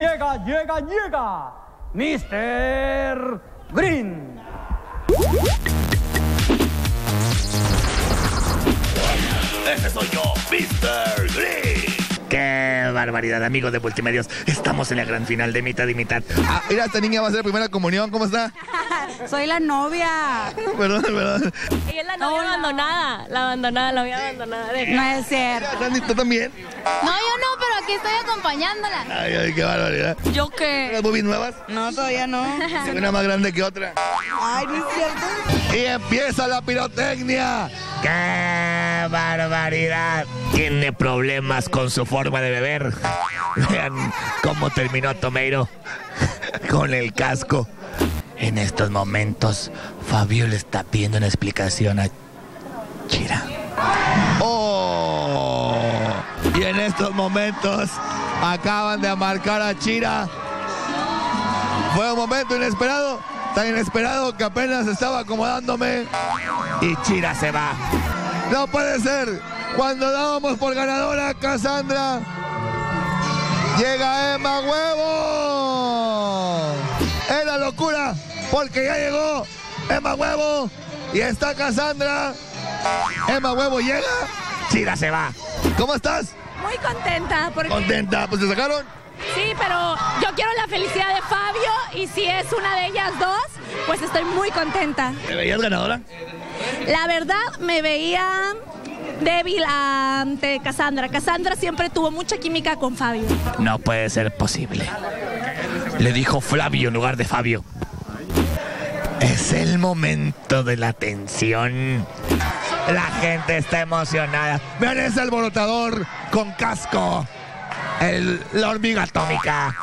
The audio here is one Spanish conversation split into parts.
Llega, llega, llega. Mr. Green. Ese soy yo, Mr. Green. ¡Qué barbaridad, amigos de Multimedios! Estamos en la gran final de mitad y mitad. Ah, mira, esta niña va a hacer primera comunión. ¿Cómo está? Soy la novia. Perdón, perdón. Ella es la novia abandonada, la abandonada, la novia abandonada. de- No es cierto. Sandy, ¿tú también? No, aquí estoy acompañándola. Ay, ay, qué barbaridad. ¿Yo qué? ¿Las boobies nuevas? No, todavía no. Una más grande que otra. Ay, no es cierto. Y empieza la pirotecnia. ¡Qué barbaridad! Tiene problemas con su forma de beber. Vean cómo terminó Tomeiro con el casco. En estos momentos, Fabio le está pidiendo una explicación a Chira. Y en estos momentos acaban de marcar a Chira. Fue un momento inesperado, tan inesperado que apenas estaba acomodándome. Y Chira se va. No puede ser. Cuando dábamos por ganadora a Cassandra, llega Emma Huevo. Es la locura, porque ya llegó Emma Huevo y está Cassandra. Emma Huevo llega. Chira se va. ¿Cómo estás? Muy contenta porque ¿Contenta? Pues te sacaron. sí, pero yo quiero la felicidad de Fabio y si es una de ellas dos, pues estoy muy contenta. ¿Te veías ganadora? La verdad me veía débil ante Cassandra. Cassandra siempre tuvo mucha química con Fabio. No puede ser posible. Le dijo Flavio en lugar de Fabio. Es el momento de la tensión. La gente está emocionada. Vean ese alborotador con casco. El, la hormiga atómica.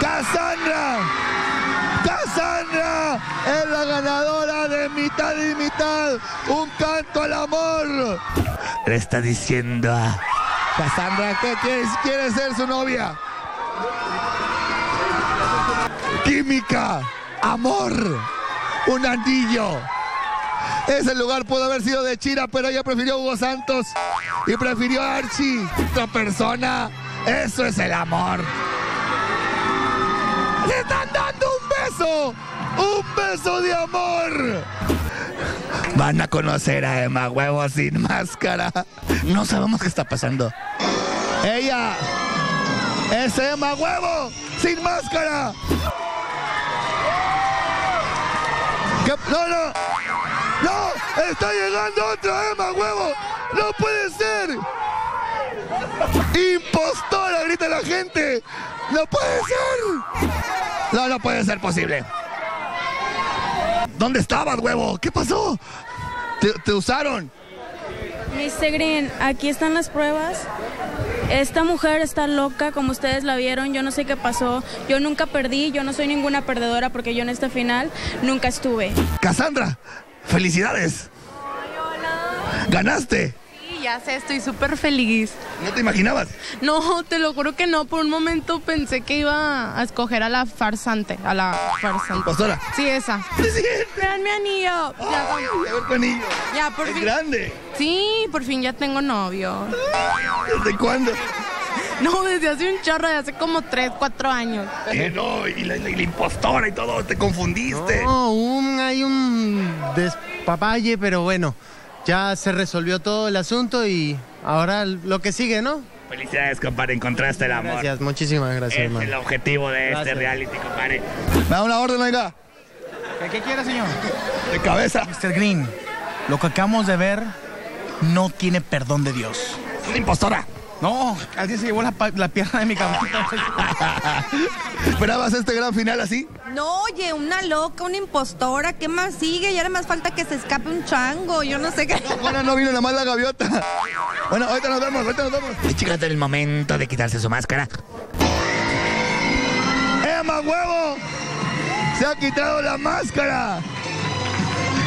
¡Cassandra! ¡Cassandra! Es la ganadora de mitad y mitad. Un canto al amor. Le está diciendo a... Cassandra, ¿qué quieres? ¿Quieres ser su novia? Química, amor, un anillo. Ese lugar pudo haber sido de Chira, pero ella prefirió Hugo Santos y prefirió a Archie. Otra persona. Eso es el amor. ¡Le están dando un beso! ¡Un beso de amor! Van a conocer a Emma Huevo sin máscara. No sabemos qué está pasando. Ella es Emma Huevo sin máscara. ¿Qué? No, no. Está llegando otra Emma Huevo. No puede ser. Impostora, grita la gente. No puede ser. No, no puede ser posible. ¿Dónde estabas, huevo? ¿Qué pasó? Te, te usaron. Mr. Green, aquí están las pruebas. Esta mujer está loca, como ustedes la vieron. Yo no sé qué pasó. Yo nunca perdí. Yo no soy ninguna perdedora porque yo en esta final nunca estuve. Cassandra, felicidades. Ganaste. Sí, ya sé, estoy súper feliz. ¿No te imaginabas? No, te lo juro que no. Por un momento pensé que iba a escoger a la farsante. A la farsante. Pastora. Sí, esa. Sí, Vean mi anillo. Ya, Ay, a ver tu anillo. ya, por Es fin. grande. Sí, por fin ya tengo novio. ¿Desde cuándo? No, desde hace un chorro, de hace como 3, 4 años. Eh, no, y la, y la impostora y todo, te confundiste. No, un, hay un despapalle, pero bueno, ya se resolvió todo el asunto y ahora lo que sigue, ¿no? Felicidades, compadre. Encontraste el amor. Gracias, muchísimas gracias, Es hermano. el objetivo de este Gracias. reality, compadre. Me da una orden, oiga. ¿Qué quiere, señor? De cabeza. Mr. Green, lo que acabamos de ver no tiene perdón de Dios. Una impostora. No, alguien se llevó la, la pierna de mi cabeza. ¿Esperabas este gran final así? No, oye, una loca, una impostora. ¿Qué más sigue? Y ahora más falta que se escape un chango. Yo no sé qué. Bueno, no vino nada más la gaviota. Bueno, ahorita nos vemos, ahorita nos vemos. Y chicas, el momento de quitarse su máscara. Emma Huevo se ha quitado la máscara.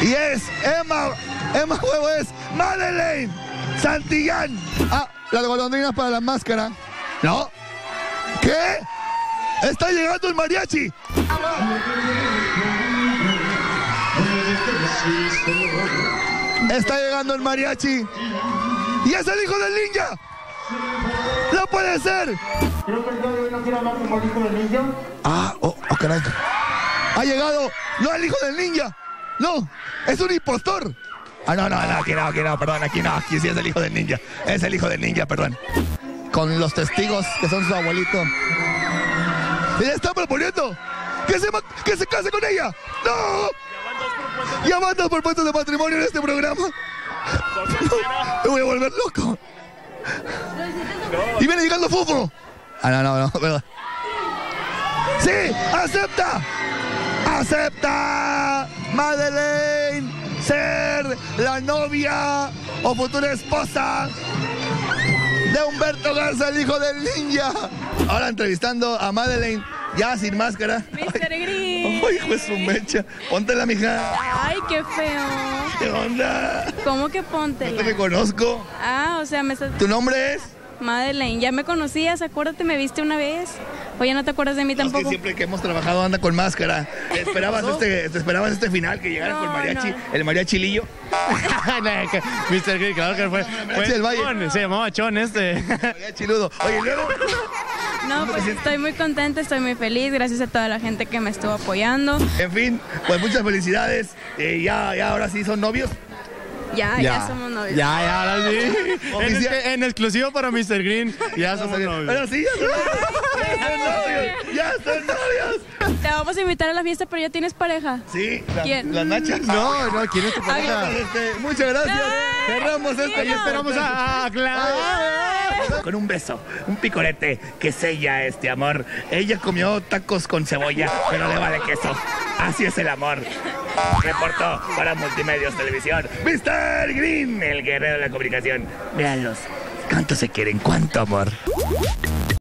Y es Emma, Emma Huevo es Madeleine Santillán. Ah, las golondrinas para la máscara. No. ¿Qué? Está llegando el mariachi. Está llegando el mariachi. Y es el hijo del ninja. ¡No puede ser! Creo que el día de hoy no quiero hablar como el hijo del niño. Ah, oh, oh, caray. Ha llegado, no el hijo del ninja. No, es un impostor. Ah, no, no, no, aquí no, aquí no, perdón, aquí no, aquí sí es el hijo del ninja. Es el hijo del ninja, perdón. Con los testigos que son su abuelito. Y le está proponiendo que se, que se case con ella. ¡No! Ya van dos propuestas de matrimonio en este programa. Me voy a volver loco. Y viene llegando Fufo. Ah, no, no, no, perdón. ¡Sí! ¡Acepta! ¡Acepta! Madeleine ser la novia o futura esposa de Humberto Garza, el hijo del ninja. Ahora entrevistando a Madeleine, ya sin máscara. Mr. Green. ¡Ay, hijo de su mecha! Póntela, mija. Ay, qué feo. ¿Qué onda? ¿Cómo que No te reconozco. Ah, o sea, me estás... ¿Tu nombre es? Madeleine, ya me conocías, acuérdate, me viste una vez. Oye, ¿no te acuerdas de mí Es que tampoco? siempre que hemos trabajado anda con máscara. ¿Te esperabas, este, te esperabas este final que llegara No, con mariachi, no. el mariachilillo? Mr. Green, claro que fue. Mariachi del Valle. Chon, se llamaba Chon este. Mariachiludo. Oye, y luego. No, pues estoy muy contenta, estoy muy feliz, gracias a toda la gente que me estuvo apoyando. En fin, pues muchas felicidades. Eh, ya, ya ahora sí son novios. Ya, ya, somos novios. Ya, ya, ahora sí. en, Oficial. en exclusivo para Mr. Green. Ya somos novios. Ahora sí, ya son novios. Ya son novios. Ya son novios. Te vamos a invitar a la fiesta, pero ya tienes pareja. Sí, la- ¿Quién? las nachas. No, no, ¿quién es tu pareja? Este, muchas gracias. Cerramos este. sí, no. Esperamos a, a Clara. Con un beso, un picorete que sella este amor. Ella comió tacos con cebolla, pero le vale queso. Así es el amor. Reportó para Multimedios Televisión, Mr. Green, el guerrero de la comunicación. Véanlos, cuánto se quieren, cuánto amor.